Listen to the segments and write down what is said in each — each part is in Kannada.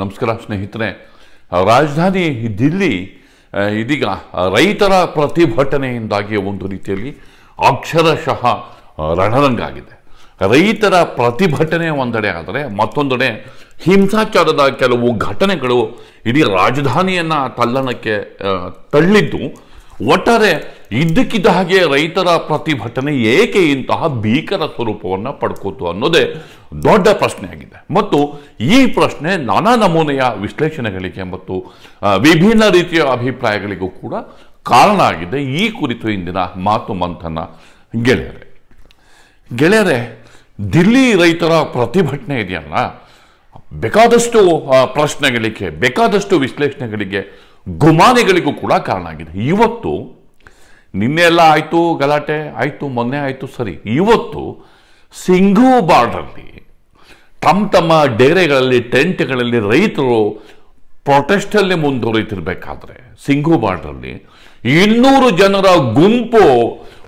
ನಮಸ್ಕಾರ ಸ್ನೇಹಿತರೆ. ರಾಜಧಾನಿ ದಿಲ್ಲಿ ಇದೀಗ ರೈತರ ಪ್ರತಿಭಟನೆಯಿಂದಾಗಿ ಒಂದು ರೀತಿಯಲ್ಲಿ ಅಕ್ಷರಶಃ ರಣರಂಗ ರಣರಂಗಾಗಿದೆ. ರೈತರ ಪ್ರತಿಭಟನೆ ಒಂದೆಡೆ ಆದರೆ ಮತ್ತೊಂದೆಡೆ ಹಿಂಸಾಚಾರದ ಕೆಲವು ಘಟನೆಗಳು ಇಡೀ ರಾಜಧಾನಿಯನ್ನು ತಲ್ಲಣಕ್ಕೆ ತಳ್ಳಿದ್ದು. ಒಟ್ಟಾರೆ ಇದ್ದಕ್ಕಿದ್ದ ಹಾಗೆ ರೈತರ ಪ್ರತಿಭಟನೆ ಏಕೆ ಇಂತಹ ಭೀಕರ ಸ್ವರೂಪವನ್ನು ಪಡ್ಕೋತು ಅನ್ನೋದೇ ದೊಡ್ಡ ಪ್ರಶ್ನೆಯಾಗಿದೆ. ಮತ್ತು ಈ ಪ್ರಶ್ನೆ ನಾನಾ ನಮೂನೆಯ ವಿಶ್ಲೇಷಣೆಗಳಿಗೆ ಮತ್ತು ವಿಭಿನ್ನ ರೀತಿಯ ಅಭಿಪ್ರಾಯಗಳಿಗೂ ಕೂಡ ಕಾರಣ ಆಗಿದೆ. ಈ ಕುರಿತು ಇಂದಿನ ಮಾತು ಮಂಥನ ಗೆಳೆಯರೆ. ಗೆಳೆಯರೆ, ದಿಲ್ಲಿ ರೈತರ ಪ್ರತಿಭಟನೆ ಇದೆಯಲ್ಲ? ಬೇಕಾದಷ್ಟು ಪ್ರಶ್ನೆಗಳಿಗೆ, ಬೇಕಾದಷ್ಟು ವಿಶ್ಲೇಷಣೆಗಳಿಗೆ, ಗುಮಾನಿಗಳಿಗೂ ಕೂಡ ಕಾರಣ ಆಗಿದೆ. ಇವತ್ತು ನಿನ್ನೆ ಎಲ್ಲ ಆಯಿತು ಗಲಾಟೆ? ಆಯಿತು, ಮೊನ್ನೆ ಆಯಿತು, ಸರಿ. ಇವತ್ತು ಸಿಂಘು ಬಾರ್ಡರ್ಲಿ ತಮ್ಮ ತಮ್ಮ ಡೇರೆಗಳಲ್ಲಿ, ಟೆಂಟ್ಗಳಲ್ಲಿ ರೈತರು ಪ್ರೊಟೆಸ್ಟಲ್ಲಿ ಮುಂದುವರಿತಿರ್ಬೇಕಾದ್ರೆ ಸಿಂಘು ಬಾರ್ಡರ್ಲಿ ಇನ್ನೂರು ಜನರ ಗುಂಪು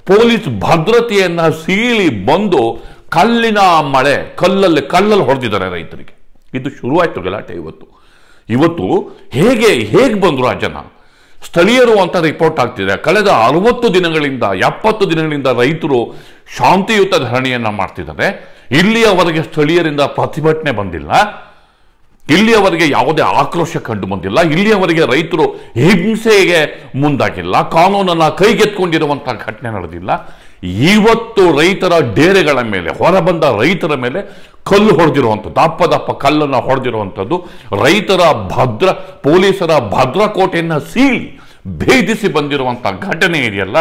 ಪೊಲೀಸ್ ಭದ್ರತೆಯನ್ನು ಸೀಳಿ ಬಂದು ಕಲ್ಲಿನ ಮಳೆ, ಕಲ್ಲಲ್ಲಿ ಕಲ್ಲಲ್ಲಿ ಹೊಡೆದಿದ್ದಾರೆ ರೈತರಿಗೆ. ಇದು ಶುರುವಾಯಿತು ಗಲಾಟೆ ಇವತ್ತು. ಇವತ್ತು ಹೇಗೆ ಹೇಗೆ ಬಂದರು ಆ ಜನ? ಸ್ಥಳೀಯರು ಅಂತ ರಿಪೋರ್ಟ್ ಆಗ್ತಿದೆ. ಕಳೆದ ಅರವತ್ತು ದಿನಗಳಿಂದ, ಎಪ್ಪತ್ತು ದಿನಗಳಿಂದ ರೈತರು ಶಾಂತಿಯುತ ಧರಣಿಯನ್ನ ಮಾಡ್ತಿದ್ದಾರೆ. ಇಲ್ಲಿಯವರೆಗೆ ಸ್ಥಳೀಯರಿಂದ ಪ್ರತಿಭಟನೆ ಬಂದಿಲ್ಲ. ಇಲ್ಲಿಯವರೆಗೆ ಯಾವುದೇ ಆಕ್ರೋಶ ಕಂಡು ಬಂದಿಲ್ಲ. ಇಲ್ಲಿಯವರೆಗೆ ರೈತರು ಹಿಂಸೆಗೆ ಮುಂದಾಗಿಲ್ಲ. ಕಾನೂನನ್ನ ಕೈಗೆತ್ಕೊಂಡಿರುವಂತಹ ಘಟನೆ ನಡೆದಿಲ್ಲ. ಇವತ್ತು ರೈತರ ಡೇರೆಗಳ ಮೇಲೆ, ಹೊರಬಂದ ರೈತರ ಮೇಲೆ ಕಲ್ಲು ಹೊಡೆದಿರುವಂಥದ್ದು, ದಪ್ಪ ದಪ್ಪ ಕಲ್ಲನ್ನು ಹೊಡೆದಿರುವಂಥದ್ದು, ರೈತರ ಭದ್ರ, ಪೊಲೀಸರ ಭದ್ರಕೋಟೆಯನ್ನು ಸೀಳಿ ಭೇದಿಸಿ ಬಂದಿರುವಂಥ ಘಟನೆ ಇದೆಯಲ್ಲ,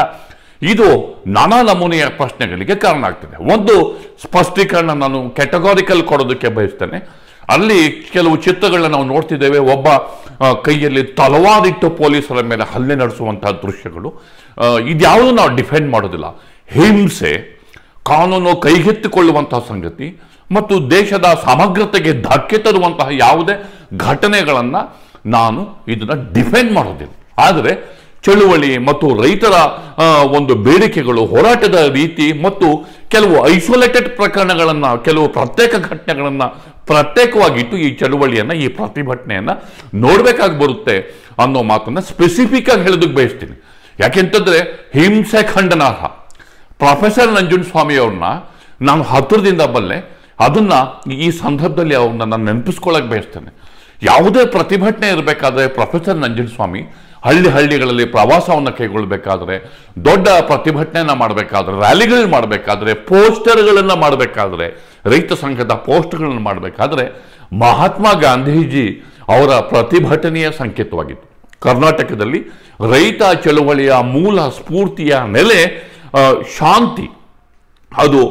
ಇದು ನಾನಾ ನಮೂನೆಯ ಪ್ರಶ್ನೆಗಳಿಗೆ ಕಾರಣ ಆಗ್ತದೆ. ಒಂದು ಸ್ಪಷ್ಟೀಕರಣ ನಾನು ಕೆಟಗಾರಿಕಲ್ ಕೊಡೋದಕ್ಕೆ ಬಯಸ್ತೇನೆ. ಅಲ್ಲಿ ಕೆಲವು ಚಿತ್ರಗಳನ್ನ ನಾವು ನೋಡ್ತಿದ್ದೇವೆ, ಒಬ್ಬ ಕೈಯಲ್ಲಿ ತಲವಾರಿಟ್ಟು ಪೊಲೀಸರ ಮೇಲೆ ಹಲ್ಲೆ ನಡೆಸುವಂತಹ ದೃಶ್ಯಗಳು. ಇದ್ಯಾವುದೂ ನಾವು ಡಿಫೆಂಡ್ ಮಾಡೋದಿಲ್ಲ. ಹಿಂಸೆ, ಕಾನೂನು ಕೈಗೆತ್ತಿಕೊಳ್ಳುವಂತಹ ಸಂಗತಿ ಮತ್ತು ದೇಶದ ಸಮಗ್ರತೆಗೆ ಧಕ್ಕೆ ತರುವಂತಹ ಯಾವುದೇ ಘಟನೆಗಳನ್ನು ನಾನು ಇದನ್ನು ಡಿಫೆಂಡ್ ಮಾಡೋದಿಲ್ಲ. ಆದರೆ ಚಳುವಳಿ ಮತ್ತು ರೈತರ ಒಂದು ಬೇಡಿಕೆಗಳು, ಹೋರಾಟದ ರೀತಿ ಮತ್ತು ಕೆಲವು ಐಸೋಲೇಟೆಡ್ ಪ್ರಕರಣಗಳನ್ನು, ಕೆಲವು ಪ್ರತ್ಯೇಕ ಘಟನೆಗಳನ್ನು ಪ್ರತ್ಯೇಕವಾಗಿಟ್ಟು ಈ ಚಳುವಳಿಯನ್ನ, ಈ ಪ್ರತಿಭಟನೆಯನ್ನ ನೋಡಬೇಕಾಗಿ ಬರುತ್ತೆ ಅನ್ನೋ ಮಾತನ್ನ ಸ್ಪೆಸಿಫಿಕ್ ಆಗಿ ಹೇಳೋದಕ್ಕೆ ಬಯಸ್ತೀನಿ. ಯಾಕೆಂತಂದ್ರೆ ಹಿಂಸೆ ಖಂಡನಾರ್ಹ. ಪ್ರೊಫೆಸರ್ ನಂಜುನ್ ಸ್ವಾಮಿ ಅವ್ರನ್ನ ನಾನು ಹತ್ತಿರದಿಂದ ಬಲ್ಲೆ ಅದನ್ನ ಈ ಸಂದರ್ಭದಲ್ಲಿ ಅವ್ರನ್ನ ನಾನು ನೆನಪಿಸ್ಕೊಳ್ಳಕ್ಕೆ ಬಯಸ್ತೇನೆ. ಯಾವುದೇ ಪ್ರತಿಭಟನೆ ಇರಬೇಕಾದ್ರೆ ಪ್ರೊಫೆಸರ್ ನಂಜುನ್ ಸ್ವಾಮಿ ಹಳ್ಳಿ ಹಳ್ಳಿಗಳಲ್ಲಿ ಪ್ರವಾಸವನ್ನು ಕೈಗೊಳ್ಳಬೇಕಾದ್ರೆ ದೊಡ್ಡ ಪ್ರತಿಭಟನೆಯನ್ನ ಮಾಡಬೇಕಾದ್ರೆ ರ್ಯಾಲಿಗಳನ್ನ ಮಾಡಬೇಕಾದ್ರೆ, ಪೋಸ್ಟರ್ಗಳನ್ನು ಮಾಡಬೇಕಾದ್ರೆ, ರೈತ ಸಂಘದ ಪೋಸ್ಟ್ಗಳನ್ನು ಮಾಡಬೇಕಾದ್ರೆ ಮಹಾತ್ಮ ಗಾಂಧೀಜಿ ಅವರ ಪ್ರತಿಭಟನೆಯ ಸಂಕೇತವಾಗಿತ್ತು. ಕರ್ನಾಟಕದಲ್ಲಿ ರೈತ ಚಳುವಳಿಯ ಮೂಲ ಸ್ಫೂರ್ತಿಯ ನೆಲೆ ಶಾಂತಿ. ಅದು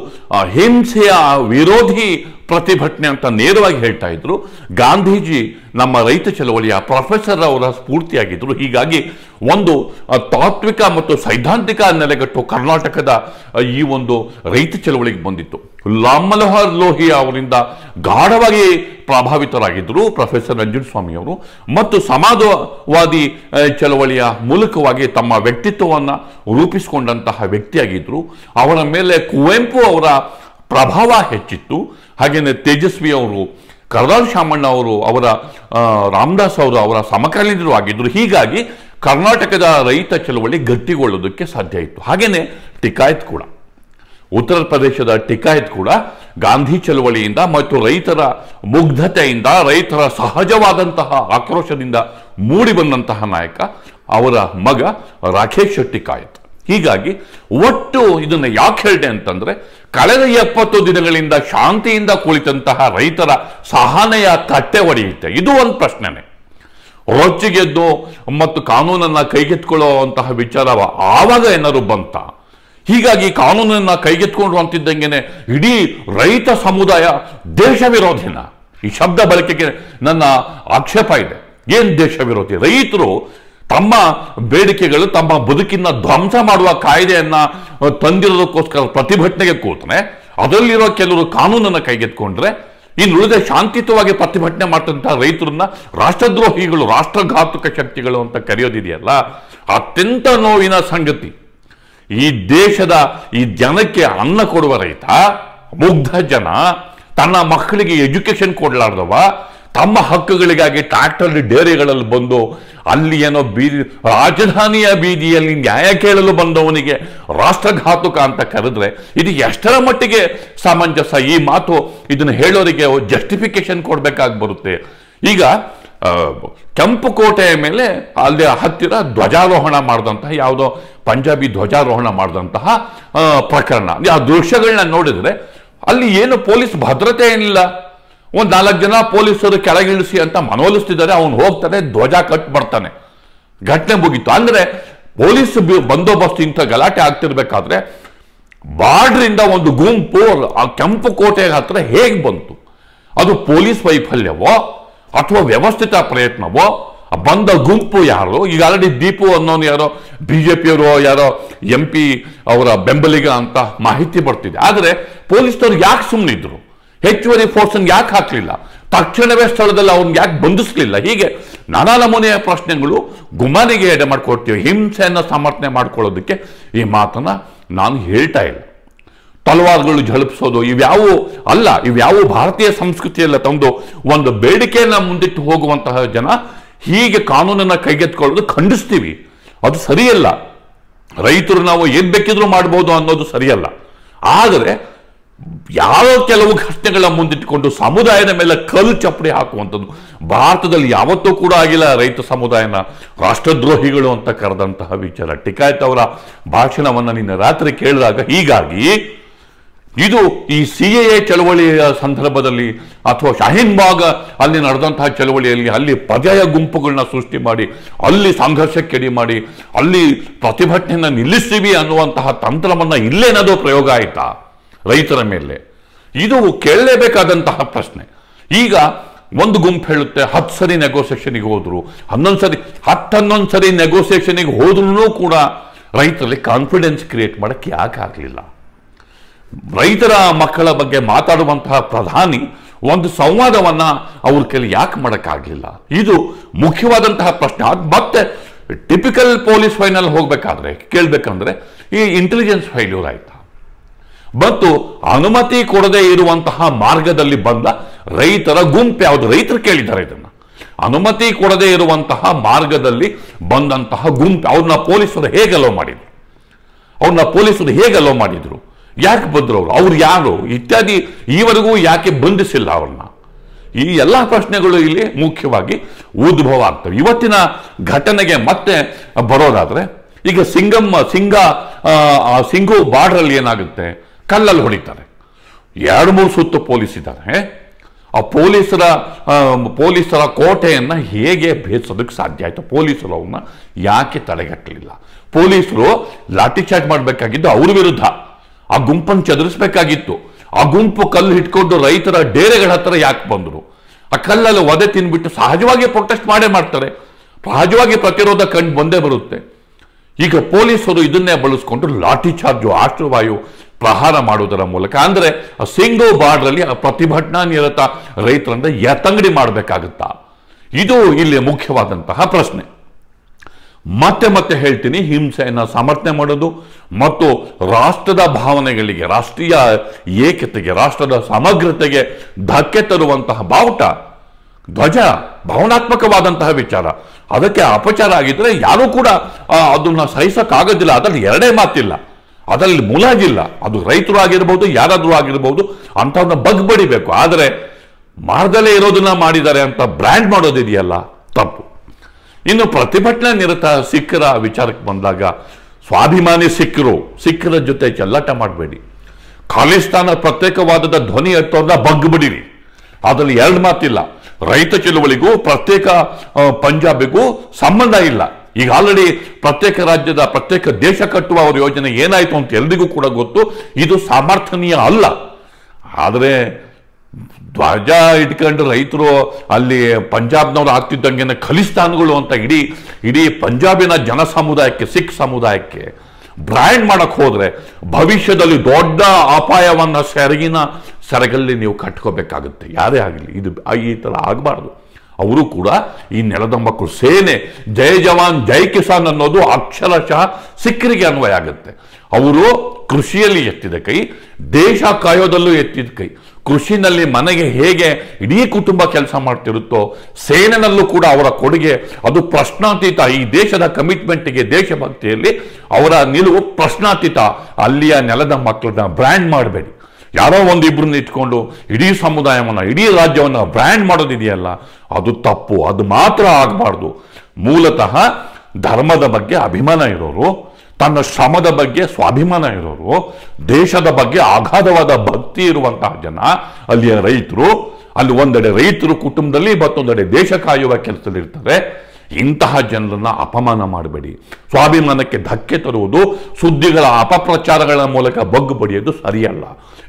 ಹಿಂಸೆಯ ವಿರೋಧಿ ಪ್ರತಿಭಟನೆ ಅಂತ ನೇರವಾಗಿ ಹೇಳ್ತಾ ಇದ್ರು. ಗಾಂಧೀಜಿ ನಮ್ಮ ರೈತ ಚಳವಳಿಯ ಪ್ರೊಫೆಸರ್ ಅವರ ಸ್ಫೂರ್ತಿಯಾಗಿದ್ದರು ಹೀಗಾಗಿ ಒಂದು ತಾತ್ವಿಕ ಮತ್ತು ಸೈದ್ಧಾಂತಿಕ ನೆಲೆಗಟ್ಟು ಕರ್ನಾಟಕದ ಈ ಒಂದು ರೈತ ಚಳವಳಿಗೆ ಬಂದಿತ್ತು. ಲಾಮ್ ಮನೋಹರ್ ಲೋಹಿಯಾ ಅವರಿಂದ ಗಾಢವಾಗಿ ಪ್ರಭಾವಿತರಾಗಿದ್ದರು. ಪ್ರೊಫೆಸರ್ ನಂಜುಂಡ ಸ್ವಾಮಿಯವರು ಮತ್ತು ಸಮಾಜವಾದಿ ಚಳವಳಿಯ ಮೂಲಕವಾಗಿ ತಮ್ಮ ವ್ಯಕ್ತಿತ್ವವನ್ನು ರೂಪಿಸಿಕೊಂಡಂತಹ ವ್ಯಕ್ತಿಯಾಗಿದ್ದರು. ಅವರ ಮೇಲೆ ಕುವೆಂಪು ಅವರ ಪ್ರಭಾವ ಹೆಚ್ಚಿತ್ತು. ಹಾಗೆಯೇ ತೇಜಸ್ವಿ ಅವರು ಕರದಾಲ್ ಶಾಮಣ್ಣ ಅವರು, ಅವರ ರಾಮದಾಸ್ ಅವರು ಅವರ ಸಮಕಾಲೀನರು ಆಗಿದ್ದರು. ಹೀಗಾಗಿ ಕರ್ನಾಟಕದ ರೈತ ಚಳವಳಿ ಗಟ್ಟಿಗೊಳ್ಳೋದಕ್ಕೆ ಸಾಧ್ಯ ಇತ್ತು. ಹಾಗೆಯೇ ಟಿಕಾಯತ್ ಕೂಡ. ಉತ್ತರ ಪ್ರದೇಶದ ಟಿಕಾಯತ್ ಕೂಡ ಗಾಂಧಿ ಚಳವಳಿಯಿಂದ ಮತ್ತು ರೈತರ ಮುಗ್ಧತೆಯಿಂದ, ರೈತರ ಸಹಜವಾದಂತಹ ಆಕ್ರೋಶದಿಂದ ಮೂಡಿ ಬಂದಂತಹ ನಾಯಕ ಅವರ ಮಗ ರಾಕೇಶ್ ಟಿಕಾಯತ್. ಹೀಗಾಗಿ ಒಟ್ಟು ಇದನ್ನು ಯಾಕೆ ಹೇಳಿದೆ ಅಂತಂದ್ರೆ, ಕಳೆದ ಎಪ್ಪತ್ತು ದಿನಗಳಿಂದ ಶಾಂತಿಯಿಂದ ಕುಳಿತಂತಹ ರೈತರ ಸಹನೆಯ ಕಟ್ಟೆ ಒಡೆಯುತ್ತೆ. ಇದು ಒಂದು ಪ್ರಶ್ನೆನೆ. ರೊಚ್ಚಿಗೆದ್ದು ಮತ್ತು ಕಾನೂನನ್ನ ಕೈಗೆತ್ಕೊಳ್ಳುವಂತಹ ವಿಚಾರ ಆವಾಗ ಏನಾದ್ರು ಬಂತ? ಹೀಗಾಗಿ ಕಾನೂನನ್ನ ಕೈಗೆತ್ಕೊಂಡು ಅಂತಿದ್ದಂಗೆನೆ ಇಡೀ ರೈತ ಸಮುದಾಯ ದೇಶ ವಿರೋಧಿನ. ಈ ಶಬ್ದ ಬಳಕೆಗೆ ನನ್ನ ಆಕ್ಷೇಪ ಇದೆ. ಏನು ದೇಶ ವಿರೋಧಿ? ರೈತರು ತಮ್ಮ ಬೇಡಿಕೆಗಳು, ತಮ್ಮ ಬದುಕಿನ ಧ್ವಂಸ ಮಾಡುವ ಕಾಯ್ದೆಯನ್ನ ತಂದಿರೋದಕ್ಕೋಸ್ಕರ ಪ್ರತಿಭಟನೆಗೆ ಕೂತನೆ. ಅದರಲ್ಲಿರೋ ಕೆಲವರು ಕಾನೂನನ್ನು ಕೈಗೆತ್ಕೊಂಡ್ರೆ ಇನ್ನು ಉಳಿದ ಶಾಂತಿಯುತವಾಗಿ ಪ್ರತಿಭಟನೆ ಮಾಡ್ತಂತಹ ರೈತರನ್ನ ರಾಷ್ಟ್ರದ್ರೋಹಿಗಳು, ರಾಷ್ಟ್ರಘಾತುಕ ಶಕ್ತಿಗಳು ಅಂತ ಕರೆಯೋದಿದೆಯಲ್ಲ? ಅತ್ಯಂತ ನೋವಿನ ಸಂಗತಿ. ಈ ದೇಶದ ಈ ಜನಕ್ಕೆ ಅನ್ನ ಕೊಡುವ ರೈತ, ಮುಗ್ಧ ಜನ, ತನ್ನ ಮಕ್ಕಳಿಗೆ ಎಜುಕೇಶನ್ ಕೊಡಲಾರ್ದವ, ತಮ್ಮ ಹಕ್ಕುಗಳಿಗಾಗಿ ಟ್ರ್ಯಾಕ್ಟರ್ ಡೇರಿಗಳಲ್ಲಿ ಬಂದು ಅಲ್ಲಿ ಏನೋ ಬೀದಿ, ರಾಜಧಾನಿಯ ಬೀದಿಯಲ್ಲಿ ನ್ಯಾಯ ಕೇಳಲು ಬಂದವನಿಗೆ ರಾಷ್ಟ್ರಘಾತುಕ ಅಂತ ಕರೆದ್ರೆ ಇದು ಎಷ್ಟರ ಮಟ್ಟಿಗೆ ಸಾಮಂಜಸ ಈ ಮಾತು ಇದನ್ನು ಹೇಳೋರಿಗೆ ಜಸ್ಟಿಫಿಕೇಶನ್ ಕೊಡಬೇಕಾಗಿ ಬರುತ್ತೆ. ಈಗ ಕೆಂಪು ಕೋಟೆಯ ಮೇಲೆ ಅಲ್ಲಿ ಹತ್ತಿರ ಧ್ವಜಾರೋಹಣ ಮಾಡಿದಂತಹ ಯಾವುದೋ ಪಂಜಾಬಿ ಧ್ವಜಾರೋಹಣ ಮಾಡಿದಂತಹ ಪ್ರಕರಣ. ಆ ದೃಶ್ಯಗಳನ್ನ ನೋಡಿದರೆ ಅಲ್ಲಿ ಏನು ಪೊಲೀಸ್ ಭದ್ರತೆ ಏನಿಲ್ಲ. ಒಂದು ನಾಲ್ಕು ಜನ ಪೊಲೀಸರು ಕೆಳಗಿಳಿಸಿ ಅಂತ ಮನವೊಲಿಸ್ತಿದ್ದಾರೆ. ಅವನು ಹೋಗ್ತಾನೆ, ಧ್ವಜ ಕಟ್ ಬರ್ತಾನೆ ಘಟನೆ ಮುಗೀತು. ಅಂದರೆ ಪೊಲೀಸ್ ಬಂದೋಬಸ್ತ್ ಇಂಥ ಗಲಾಟೆ ಆಗ್ತಿರ್ಬೇಕಾದ್ರೆ ಬಾರ್ಡ್ರಿಂದ ಒಂದು ಗುಂಪು ಆ ಕೆಂಪು ಕೋಟೆಯ ಹತ್ರ ಹೇಗೆ ಬಂತು? ಅದು ಪೊಲೀಸ್ ವೈಫಲ್ಯವೋ? ಅಥವಾ ವ್ಯವಸ್ಥಿತ ಪ್ರಯತ್ನವೋ? ಬಂದ ಗುಂಪು ಯಾರು? ಈಗ ಆಲ್ರೆಡಿ ದೀಪು ಅನ್ನೋನು ಯಾರೋ ಬಿ ಜೆ ಪಿಯವರು ಯಾರೋ, ಎಂ ಪಿ ಅವರ ಬೆಂಬಲಿಗ ಅಂತ ಮಾಹಿತಿ ಬರ್ತಿದೆ. ಆದರೆ ಪೊಲೀಸರು ಯಾಕೆ ಸುಮ್ಮನಿದ್ರು ಹೆಚ್ಚುವರಿ ಫೋರ್ಸ್ ಯಾಕೆ ಹಾಕಲಿಲ್ಲ? ತಕ್ಷಣವೇ ಸ್ಥಳದಲ್ಲಿ ಅವ್ರನ್ನ ಯಾಕೆ ಬಂಧಿಸಲಿಲ್ಲ? ಹೀಗೆ ನಾನಾ ನಮೂನೆಯ ಪ್ರಶ್ನೆಗಳು ಗುಮಾನಿಗೆ ಎಡೆ ಮಾಡಿಕೊಡ್ತೀವಿ. ಹಿಂಸೆಯನ್ನು ಸಮರ್ಥನೆ ಮಾಡ್ಕೊಳ್ಳೋದಕ್ಕೆ ಈ ಮಾತನ್ನ ನಾನು ಹೇಳ್ತಾ ಇಲ್ಲ. ತಲವಾರ್ಗಳು ಝಳಪಿಸೋದು, ಇವ್ಯಾವು ಅಲ್ಲ, ಇವ್ಯಾವು ಭಾರತೀಯ ಸಂಸ್ಕೃತಿಯಲ್ಲ ತಂದು ಒಂದು ಬೇಡಿಕೆಯನ್ನ ಮುಂದಿಟ್ಟು ಹೋಗುವಂತಹ ಜನ ಹೀಗೆ ಕಾನೂನನ್ನ ಕೈಗೆತ್ಕೊಳ್ಳೋದು ಖಂಡಿಸ್ತೀವಿ. ಅದು ಸರಿಯಲ್ಲ. ರೈತರು ನಾವು ಏನ್ ಬೇಕಿದ್ರೂ ಮಾಡ್ಬೋದು ಅನ್ನೋದು ಸರಿಯಲ್ಲ. ಆದರೆ ಯಾವ ಕೆಲವು ಘಟನೆಗಳ ಮುಂದಿಟ್ಟುಕೊಂಡು ಸಮುದಾಯದ ಮೇಲೆ ಕಲ್ಲು ಚಪ್ಪಡಿ ಹಾಕುವಂಥದ್ದು. ಭಾರತದಲ್ಲಿ ಯಾವತ್ತೂ ಕೂಡ ಆಗಿಲ್ಲ ರೈತ ಸಮುದಾಯನ ರಾಷ್ಟ್ರದ್ರೋಹಿಗಳು ಅಂತ ಕರೆದಂತಹ ವಿಚಾರ. ಟಿಕಾಯತ್ ಅವರ ಭಾಷಣವನ್ನು ನಿನ್ನೆ ರಾತ್ರಿ ಕೇಳಿದಾಗ ಹೀಗಾಗಿ ಇದು ಈ ಸಿ ಎ ಚಳವಳಿಯ ಸಂದರ್ಭದಲ್ಲಿ ಅಥವಾ ಶಾಹೀನ್ ಭಾಗ ಅಲ್ಲಿ ನಡೆದಂತಹ ಚಳವಳಿಯಲ್ಲಿ ಅಲ್ಲಿ ಪರ್ಯಾಯ ಗುಂಪುಗಳನ್ನ ಸೃಷ್ಟಿ ಮಾಡಿ, ಅಲ್ಲಿ ಸಂಘರ್ಷಕ್ಕೆಡಿ ಮಾಡಿ, ಅಲ್ಲಿ ಪ್ರತಿಭಟನೆಯನ್ನು ನಿಲ್ಲಿಸ್ತೀವಿ ಅನ್ನುವಂತಹ ತಂತ್ರವನ್ನು ಇಲ್ಲೇನದು ಪ್ರಯೋಗ ಆಯ್ತಾ? ರೈತರ ಮೇಲೆ. ಇದು ಕೇಳಲೇಬೇಕಾದಂತಹ ಪ್ರಶ್ನೆ. ಈಗ ಒಂದು ಗುಂಪು ಹೇಳುತ್ತೆ, ಹತ್ತು ಸರಿ ನೆಗೋಸಿಯೇಷನ್ಗೆ ಹೋದ್ರು. ಹನ್ನೊಂದು ಸರಿ ಹತ್ತು ಹನ್ನೊಂದು ಸರಿ ನೆಗೋಸಿಯೇಷನ್ಗೆ ಹೋದ್ರೂ ಕೂಡ ರೈತರಲ್ಲಿ ಕಾನ್ಫಿಡೆನ್ಸ್ ಕ್ರಿಯೇಟ್ ಮಾಡಕ್ಕೆ ಯಾಕೆ ಆಗಲಿಲ್ಲ ರೈತರ ಮಕ್ಕಳ ಬಗ್ಗೆ ಮಾತಾಡುವಂತಹ ಪ್ರಧಾನಿ ಒಂದು ಸಂವಾದವನ್ನ ಅವ್ರ ಕೈಲಿ ಯಾಕೆ ಮಾಡೋಕ್ಕಾಗಲಿಲ್ಲ? ಇದು ಮುಖ್ಯವಾದಂತಹ ಪ್ರಶ್ನೆ. ಅದು ಮತ್ತೆ ಟಿಪಿಕಲ್ ಪೊಲೀಸ್ ಫೈನಲ್ ಹೋಗ್ಬೇಕಾದ್ರೆ, ಕೇಳ್ಬೇಕಂದ್ರೆ ಈ ಇಂಟೆಲಿಜೆನ್ಸ್ ಫೈಲ್ಯೂರ್ ಆಯ್ತಾ? ಮತ್ತು ಅನುಮತಿ ಕೊಡದೇ ಇರುವಂತಹ ಮಾರ್ಗದಲ್ಲಿ ಬಂದ ರೈತರ ಗುಂಪು, ಯಾವುದು ರೈತರು ಕೇಳಿದ್ದಾರೆ ಇದನ್ನ. ಅನುಮತಿ ಕೊಡದೇ ಇರುವಂತಹ ಮಾರ್ಗದಲ್ಲಿ ಬಂದಂತಹ ಗುಂಪು, ಅವ್ರನ್ನ ಪೊಲೀಸರು ಹೇಗೆ ಅಲೋ ಮಾಡಿದ್ರು? ಅವ್ರನ್ನ ಪೊಲೀಸರು ಹೇಗೆ ಅಲೋ ಮಾಡಿದ್ರು? ಯಾಕೆ ಬಂದ್ರು ಅವರು? ಅವ್ರು ಯಾರು? ಇತ್ಯಾದಿ ಈವರೆಗೂ ಯಾಕೆ ಬಂಧಿಸಿಲ್ಲ ಅವ್ರನ್ನ? ಈ ಎಲ್ಲ ಪ್ರಶ್ನೆಗಳು ಇಲ್ಲಿ ಮುಖ್ಯವಾಗಿ ಉದ್ಭವ ಆಗ್ತವೆ ಇವತ್ತಿನ ಘಟನೆಗೆ ಮತ್ತೆ ಬರೋದಾದ್ರೆ, ಈಗ ಸಿಂಗಮ್ಮ, ಸಿಂಗ ಸಿಂಗು ಬಾರ್ಡರ್ ಅಲ್ಲಿ ಏನಾಗುತ್ತೆ? ಕಲ್ಲಲ್ಲಿ ಹೊಡಿತಾರೆ. ಎರಡು, ಮೂರು ಸುತ್ತು ಪೊಲೀಸ್ ಇದ್ದಾರೆ. ಆ ಪೊಲೀಸರ ಪೊಲೀಸರ ಕೋಟೆಯನ್ನು ಹೇಗೆ ಭೇದಿಸೋದಕ್ಕೆ ಸಾಧ್ಯ ಆಯ್ತು? ಪೊಲೀಸರು ಅವನ್ನ ಯಾಕೆ ತಡೆಗಟ್ಟಲಿಲ್ಲ? ಪೊಲೀಸರು ಲಾಠಿ ಚಾರ್ಜ್ ಮಾಡಬೇಕಾಗಿದ್ದು ಅವ್ರ ವಿರುದ್ಧ. ಆ ಗುಂಪನ್ನು ಚದುರಿಸಬೇಕಾಗಿತ್ತು. ಆ ಗುಂಪು ಕಲ್ಲು ಹಿಡ್ಕೊಂಡು ರೈತರ ಡೇರೆಗಳ ಹತ್ರ ಯಾಕೆ ಬಂದರು? ಆ ಕಲ್ಲಲ್ಲಿ ಒದೆ ತಿನ್ಬಿಟ್ಟು ಸಹಜವಾಗಿ ಪ್ರೊಟೆಸ್ಟ್ ಮಾಡೇ ಮಾಡ್ತಾರೆ. ಸಹಜವಾಗಿ ಪ್ರತಿರೋಧ ಕಂಡು ಬಂದೇ ಬರುತ್ತೆ. ಈಗ ಪೊಲೀಸರು ಇದನ್ನೇ ಬಳಸ್ಕೊಂಡು ಲಾಠಿ ಚಾರ್ಜು, ಆಶ್ರವಾಯು ಪ್ರಹಾರ ಮಾಡುವುದರ ಮೂಲಕ. ಅಂದರೆ ಆ ಸಿಂಗೋ ಬಾರ್ಡ್ರಲ್ಲಿ ಆ ಪ್ರತಿಭಟನಾ ನಿರತ ರೈತರನ್ನ ಎತ್ತಂಗಡಿ ಮಾಡಬೇಕಾಗುತ್ತಾ? ಇದು ಇಲ್ಲಿ ಮುಖ್ಯವಾದಂತಹ ಪ್ರಶ್ನೆ. ಮತ್ತೆ ಮತ್ತೆ ಹೇಳ್ತೀನಿ, ಹಿಂಸೆಯನ್ನು ಸಮರ್ಥನೆ ಮಾಡೋದು ಮತ್ತು ರಾಷ್ಟ್ರದ ಭಾವನೆಗಳಿಗೆ, ರಾಷ್ಟ್ರೀಯ ಏಕತೆಗೆ, ರಾಷ್ಟ್ರದ ಸಮಗ್ರತೆಗೆ ಧಕ್ಕೆ ತರುವಂತಹ ಬಾವುಟ, ಧ್ವಜ, ಭಾವನಾತ್ಮಕವಾದಂತಹ ವಿಚಾರ. ಅದಕ್ಕೆ ಅಪಚಾರ ಆಗಿದ್ರೆ ಯಾರೂ ಕೂಡ ಅದನ್ನ ಸಹಿಸಕ್ಕಾಗೋದಿಲ್ಲ. ಅದರಲ್ಲಿ ಎರಡೇ ಮಾತಿಲ್ಲ. ಅದರಲ್ಲಿ ಮುಲಾಜಿಲ್ಲ. ಅದು ರೈತರು ಆಗಿರ್ಬೋದು, ಯಾರಾದರೂ ಆಗಿರ್ಬೋದು ಅಂಥವನ್ನ ಬಗ್ಬಡಿಬೇಕು ಆದರೆ ಮಾರ್ಗದಲ್ಲೇ ಇರೋದನ್ನ ಮಾಡಿದ್ದಾರೆ ಅಂತ ಬ್ರ್ಯಾಂಡ್ ಮಾಡೋದಿದೆಯಲ್ಲ? ತಪ್ಪು. ಇನ್ನು ಪ್ರತಿಭಟನೆ ನಿರತ ಸಿಖ್ಖರ ವಿಚಾರಕ್ಕೆ ಬಂದಾಗ ಸ್ವಾಭಿಮಾನಿ ಸಿಖ್ಖರು ಸಿಖ್ಖರ ಜೊತೆ ಚೆಲ್ಲಾಟ ಮಾಡಬೇಡಿ. ಖಾಲಿಸ್ತಾನ ಪ್ರತ್ಯೇಕವಾದದ ಧ್ವನಿ ಎತ್ತೋರ್ನ ಬಗ್ಬಿಡಿರಿ. ಅದರಲ್ಲಿ ಎರಡು ಮಾತಿಲ್ಲ. ರೈತ ಚಳುವಳಿಗೂ ಪ್ರತ್ಯೇಕ ಪಂಜಾಬಿಗೂ ಸಂಬಂಧ ಇಲ್ಲ. ಈಗ ಆಲ್ರೆಡಿ ಪ್ರತ್ಯೇಕ ರಾಜ್ಯದ ಪ್ರತ್ಯೇಕ ದೇಶ ಕಟ್ಟುವ ಅವರ ಯೋಜನೆ ಏನಾಯಿತು ಅಂತ ಎಲ್ರಿಗೂ ಕೂಡ ಗೊತ್ತು. ಇದು ಸಮರ್ಥನೀಯ ಅಲ್ಲ. ಆದರೆ ಧ್ವಜ ಇಟ್ಕೊಂಡು ರೈತರು ಅಲ್ಲಿ ಪಂಜಾಬ್ನವ್ರು ಆಗ್ತಿದ್ದಂಗೆ ಖಲಿಸ್ತಾನ್ಗಳು ಅಂತ ಇಡೀ ಇಡೀ ಪಂಜಾಬಿನ ಜನ ಸಮುದಾಯಕ್ಕೆ ಸಿಖ್ ಸಮುದಾಯಕ್ಕೆ ಬ್ರ್ಯಾಂಡ್ ಮಾಡಕ್ ಹೋದರೆ ಭವಿಷ್ಯದಲ್ಲಿ ದೊಡ್ಡ ಅಪಾಯವನ್ನು ಸೆರಗಿನ, ಸೆರಗಲ್ಲಿ ನೀವು ಕಟ್ಕೋಬೇಕಾಗುತ್ತೆ. ಯಾರೇ ಆಗಲಿ, ಇದು ಈ ಥರ ಆಗಬಾರ್ದು. ಅವರು ಕೂಡ ಈ ನೆಲದ ಮಕ್ಕಳು ಸೇನೆ, ಜೈ ಜವಾನ್, ಜೈ ಕಿಸಾನ್ ಅನ್ನೋದು ಅಕ್ಷರಶಃ ಸಿಖ್ರಿಗೆ ಅನ್ವಯ ಆಗುತ್ತೆ. ಅವರು ಕೃಷಿಯಲ್ಲಿ ಎತ್ತಿದ ಕೈ, ದೇಶ ಕಾಯೋದಲ್ಲೂ ಎತ್ತಿದ ಕೈ. ಕೃಷಿನಲ್ಲಿ ಮನೆಗೆ ಹೇಗೆ ಇಡೀ ಕುಟುಂಬ ಕೆಲಸ ಮಾಡ್ತಿರುತ್ತೋ, ಸೇನೆನಲ್ಲೂ ಕೂಡ ಅವರ ಕೊಡುಗೆ, ಅದು ಪ್ರಶ್ನಾತೀತ. ಈ ದೇಶದ ಕಮಿಟ್ಮೆಂಟ್ಗೆ ದೇಶಭಕ್ತಿಯಲ್ಲಿ ಅವರ ನಿಲುವು ಪ್ರಶ್ನಾತೀತ. ಅಲ್ಲಿಯ ನೆಲದ ಮಕ್ಕಳನ್ನ ಬ್ರ್ಯಾಂಡ್ ಮಾಡಬೇಡಿ. ಯಾರೋ ಒಂದಿಬ್ರನ್ನ ಇಟ್ಕೊಂಡು ಇಡೀ ಸಮುದಾಯವನ್ನು, ಇಡೀ ರಾಜ್ಯವನ್ನು ಬ್ರ್ಯಾಂಡ್ ಮಾಡೋದಿದೆಯಲ್ಲ, ಅದು ತಪ್ಪು. ಅದು ಮಾತ್ರ ಆಗಬಾರ್ದು. ಮೂಲತಃ ಧರ್ಮದ ಬಗ್ಗೆ ಅಭಿಮಾನ ಇರೋರು ತನ್ನ ಶ್ರಮದ ಬಗ್ಗೆ ಸ್ವಾಭಿಮಾನ ಇರೋರು, ದೇಶದ ಬಗ್ಗೆ ಅಗಾಧವಾದ ಭಕ್ತಿ ಇರುವಂತಹ ಜನ, ಅಲ್ಲಿಯ ರೈತರು, ಅಲ್ಲಿ ಒಂದೆಡೆ ರೈತರು ಕುಟುಂಬದಲ್ಲಿ ಮತ್ತೊಂದೆಡೆ ದೇಶ ಕಾಯುವ ಕೆಲಸದಲ್ಲಿರ್ತಾರೆ ಇಂತಹ ಜನರನ್ನ ಅಪಮಾನ ಮಾಡಬೇಡಿ. ಸ್ವಾಭಿಮಾನಕ್ಕೆ ಧಕ್ಕೆ ತರುವುದು, ಸುದ್ದಿಗಳ ಅಪಪ್ರಚಾರಗಳ ಮೂಲಕ ಬಗ್ಗು ಬಡಿಯೋದು ಸರಿಯಲ್ಲ.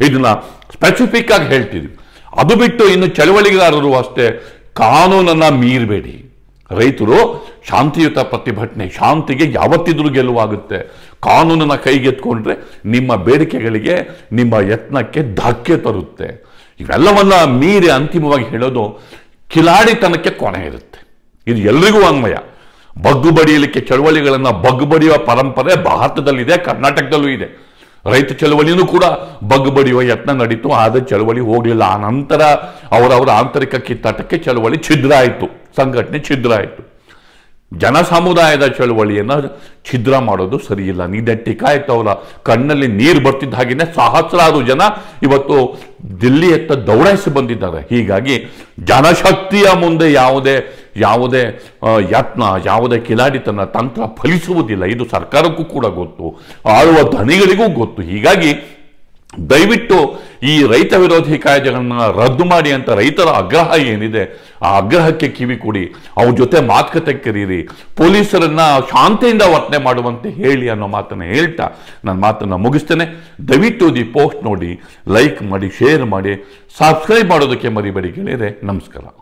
ಇದನ್ನ ಸ್ಪೆಸಿಫಿಕ್ ಆಗಿ ಹೇಳ್ತೀವಿ ಅದು ಬಿಟ್ಟು ಇನ್ನು ಚಳವಳಿಗಾರರು ಅಷ್ಟೇ, ಕಾನೂನನ್ನ ಮೀರಬೇಡಿ. ರೈತರು ಶಾಂತಿಯುತ ಪ್ರತಿಭಟನೆ, ಶಾಂತಿಗೆ ಯಾವತ್ತಿದ್ರೂ ಗೆಲುವಾಗುತ್ತೆ. ಕಾನೂನನ್ನು ಕೈಗೆತ್ಕೊಂಡ್ರೆ ನಿಮ್ಮ ಬೇಡಿಕೆಗಳಿಗೆ, ನಿಮ್ಮ ಯತ್ನಕ್ಕೆ ಧಕ್ಕೆ ತರುತ್ತೆ. ಇವೆಲ್ಲವನ್ನ ಮೀರಿ ಅಂತಿಮವಾಗಿ ಹೇಳೋದು ಕಿಲಾಡಿತನಕ್ಕೆ ಕೊನೆ ಇರುತ್ತೆ. ಇದು ಎಲ್ರಿಗೂ ಅನ್ವಯ. ಬಗ್ಗು ಬಡಿಯಲಿಕ್ಕೆ ಚಳವಳಿಗಳನ್ನು ಬಗ್ಗು ಬಡಿಯುವ ಪರಂಪರೆ ಭಾರತದಲ್ಲಿದೆ, ಕರ್ನಾಟಕದಲ್ಲೂ ಇದೆ. ರೈತ ಚಳವಳಿನೂ ಕೂಡ ಬಗ್ಗು ಬಡಿಯುವ ಯತ್ನ ನಡೀತು ಆದ ಚಳವಳಿ ಹೋಗಲಿಲ್ಲ. ಆ ನಂತರ ಅವರವರ ಆಂತರಿಕ ಕಿತ್ತಾಟಕ್ಕೆ ಚಳವಳಿ ಛಿದ್ರ ಆಯಿತು ಸಂಘಟನೆ ಛಿದ್ರ ಆಯಿತು ಜನ ಸಮುದಾಯದ ಚಳವಳಿಯನ್ನು ಛಿದ್ರ ಮಾಡೋದು ಸರಿಯಿಲ್ಲ. ಟಿಕಾಯತ್ ಅವರ ಕಣ್ಣಲ್ಲಿ ನೀರು ಬರ್ತಿದ್ದ ಹಾಗೆಯೇ ಸಹಸ್ರಾರು ಜನ ಇವತ್ತು ದಿಲ್ಲಿಯತ್ತ ದೌಡಾಯಿಸಿ ಬಂದಿದ್ದಾರೆ. ಹೀಗಾಗಿ ಜನಶಕ್ತಿಯ ಮುಂದೆ ಯಾವುದೇ ಯಾವುದೇ ಯತ್ನ, ಯಾವುದೇ ಕಿಲಾಡಿತನ ತಂತ್ರ ಫಲಿಸುವುದಿಲ್ಲ. ಇದು ಸರ್ಕಾರಕ್ಕೂ ಕೂಡ ಗೊತ್ತು. ಆಳುವ ಧನಿಗಳಿಗೂ ಗೊತ್ತು. ಹೀಗಾಗಿ ದಯವಿಟ್ಟು ಈ ರೈತ ವಿರೋಧಿ ಕಾಯ್ದೆಗಳನ್ನ ರದ್ದು ಮಾಡಿ ಅಂತ ರೈತರ ಆಗ್ರಹ ಏನಿದೆ, ಆ ಆಗ್ರಹಕ್ಕೆ ಕಿವಿ ಕೊಡಿ, ಅವ್ರ ಜೊತೆ ಮಾತುಕತೆ ಕರೀರಿ. ಪೊಲೀಸರನ್ನ ಶಾಂತಿಯಿಂದ ವರ್ತನೆ ಮಾಡುವಂತೆ ಹೇಳಿ ಅನ್ನೋ ಮಾತನ್ನ ಹೇಳ್ತಾ ನನ್ನ ಮಾತನ್ನ ಮುಗಿಸ್ತೇನೆ. ದಯವಿಟ್ಟು ದಿ ಪೋಸ್ಟ್ ನೋಡಿ ಲೈಕ್ ಮಾಡಿ ಶೇರ್ ಮಾಡಿ ಸಬ್ಸ್ಕ್ರೈಬ್ ಮಾಡೋದಕ್ಕೆ ಮರಿಬೇಡಿ ಗೆಳೆಯರೆ ನಮಸ್ಕಾರ.